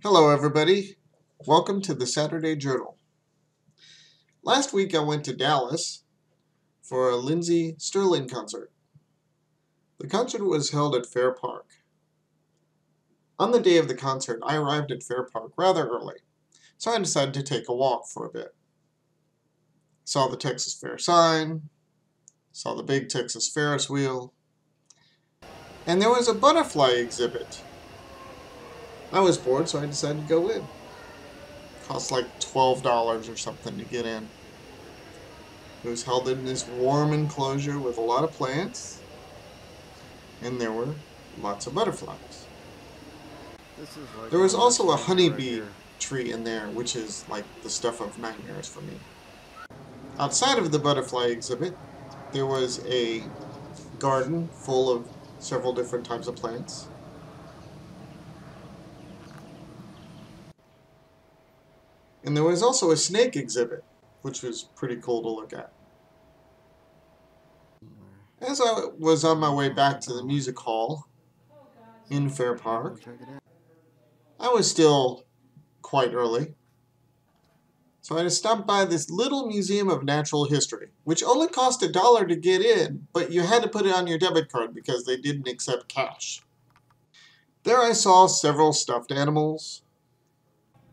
Hello, everybody. Welcome to the Saturday Journal. Last week I went to Dallas for a Lindsey Stirling concert. The concert was held at Fair Park. On the day of the concert, I arrived at Fair Park rather early, so I decided to take a walk for a bit. Saw the Texas Fair sign, saw the big Texas Ferris wheel, and there was a butterfly exhibit I was bored, so I decided to go in. Cost like $12 or something to get in. It was held in this warm enclosure with a lot of plants, and there were lots of butterflies. Like there was also a honeybee right tree in there, which is like the stuff of nightmares for me. Outside of the butterfly exhibit, there was a garden full of several different types of plants. And there was also a snake exhibit, which was pretty cool to look at. As I was on my way back to the music hall in Fair Park, I was still quite early. So I stopped by this little museum of natural history, which only cost a dollar to get in, but you had to put it on your debit card because they didn't accept cash. There I saw several stuffed animals,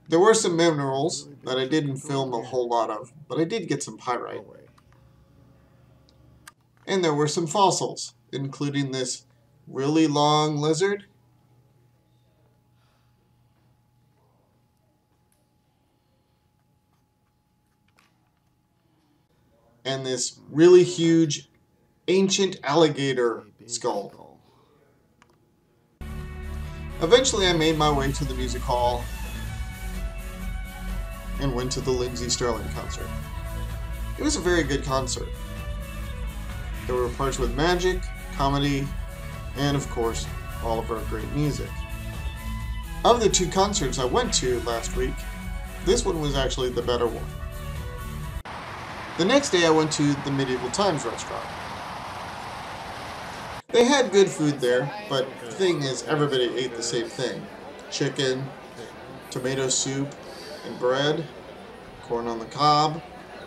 there were some minerals that I didn't film a whole lot of, but I did get some pyrite. And there were some fossils, including this really long lizard. And this really huge ancient alligator skull. Eventually I made my way to the music hall and went to the Lindsey Stirling concert. It was a very good concert. There were parts with magic, comedy, and of course, all of our great music. Of the two concerts I went to last week, this one was actually the better one. The next day I went to the Medieval Times restaurant. They had good food there, but the thing is, everybody ate the same thing. Chicken, tomato soup, and bread, corn on the cob,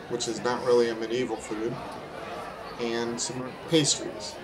which is not really a medieval food, and some pastries.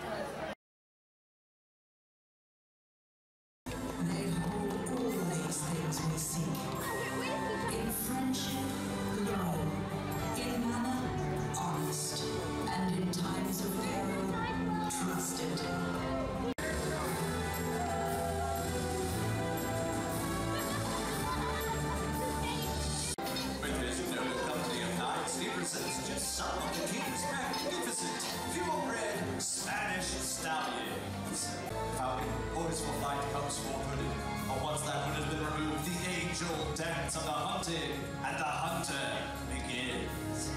Dance of the hunted and the hunter begins.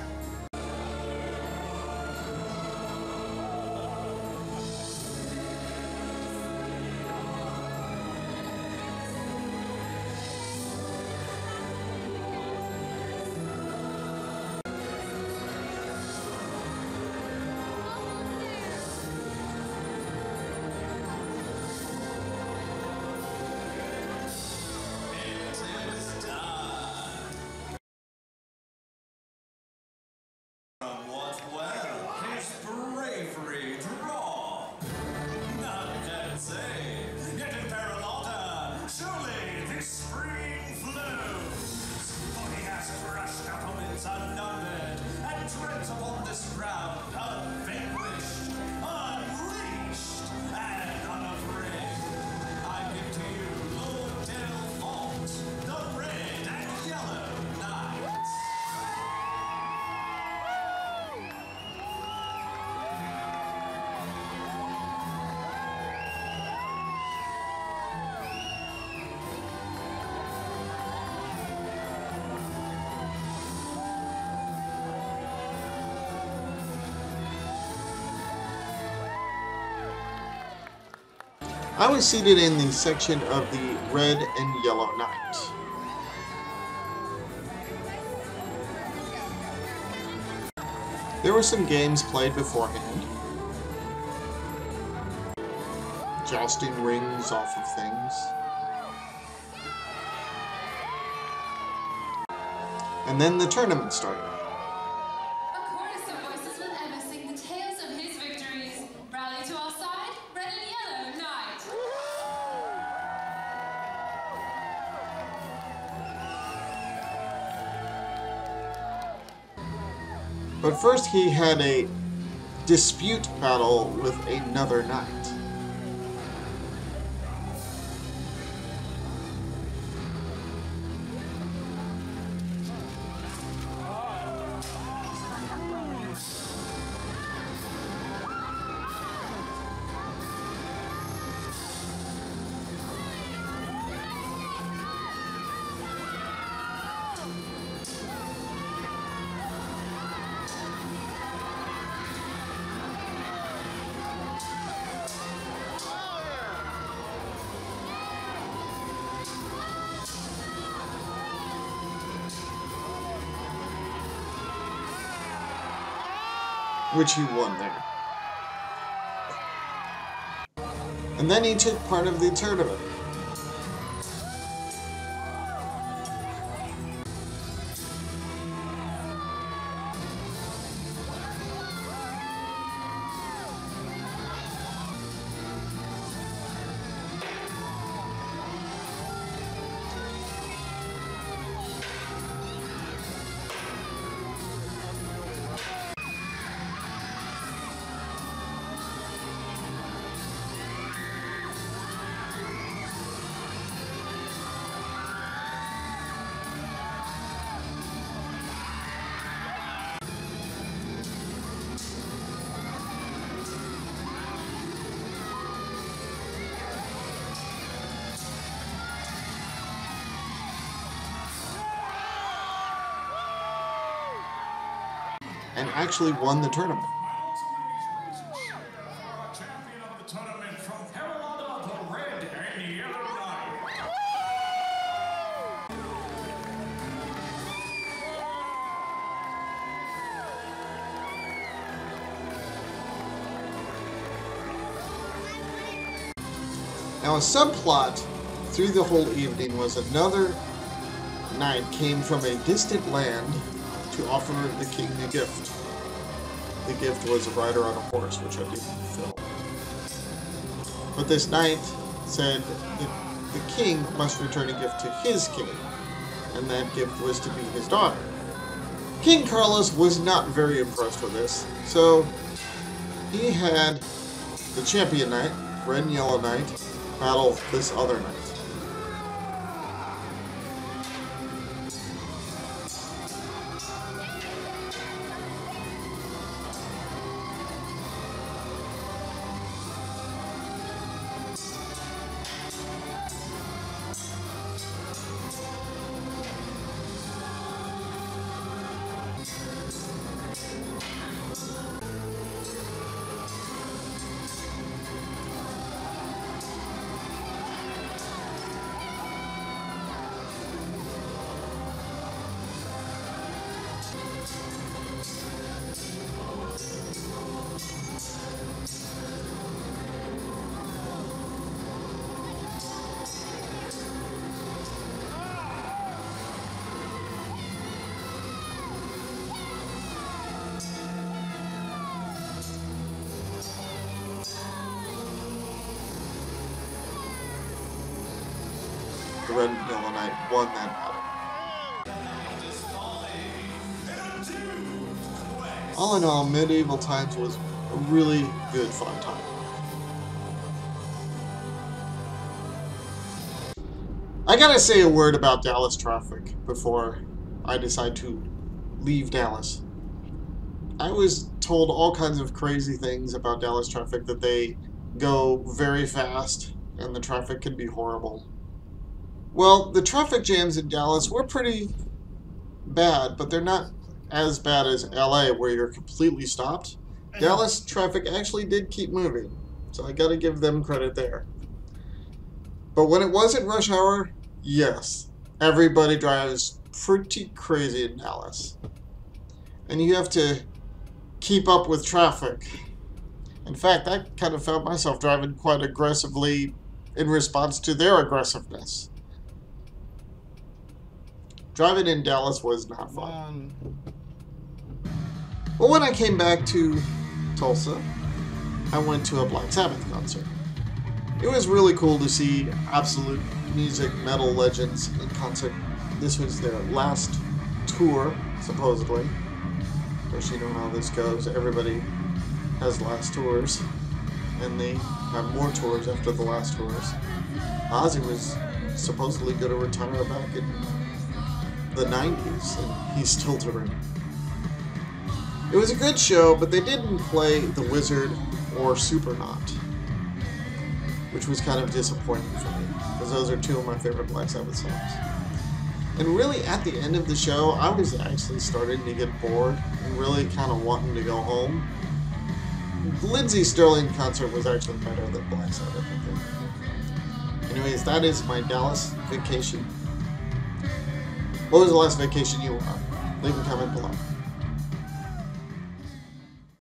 I was seated in the section of the Red and Yellow Knight. There were some games played beforehand. Jousting rings off of things. And then the tournament started. But first he had a dispute battle with another knight. Which he won there. And then he took part of the tournament. And actually won the tournament. Now, a subplot through the whole evening was another knight came from a distant land to offer the king a gift. The gift was a rider on a horse, which I didn't film. But this knight said that the king must return a gift to his king, and that gift was to be his daughter. King Carlos was not very impressed with this, so he had the champion knight, red and yellow knight, battle this other knight. Red knight won that battle. All in all, Medieval Times was a really good fun time. I gotta say a word about Dallas traffic before I decide to leave Dallas. I was told all kinds of crazy things about Dallas traffic that they go very fast and the traffic can be horrible. Well, the traffic jams in Dallas were pretty bad, but they're not as bad as LA where you're completely stopped. Mm-hmm. Dallas traffic actually did keep moving, so I gotta give them credit there. But when it wasn't rush hour, yes, everybody drives pretty crazy in Dallas. And you have to keep up with traffic. In fact, I kind of found myself driving quite aggressively in response to their aggressiveness. Driving in Dallas was not fun. But when I came back to Tulsa, I went to a Black Sabbath concert. It was really cool to see absolute music metal legends in concert. This was their last tour, supposedly. Of course, you know how this goes. Everybody has last tours, and they have more tours after the last tours. Ozzy was supposedly going to retire back in the 90s, and he's still touring. It was a good show, but they didn't play The Wizard or Supernaut, which was kind of disappointing for me, because those are two of my favorite Black Sabbath songs. And really, at the end of the show, I was actually starting to get bored and really kind of wanting to go home. Lindsey Stirling concert was actually better than Black Sabbath, I think. Anyways, that is my Dallas vacation. What was the last vacation you were on? Leave a comment below.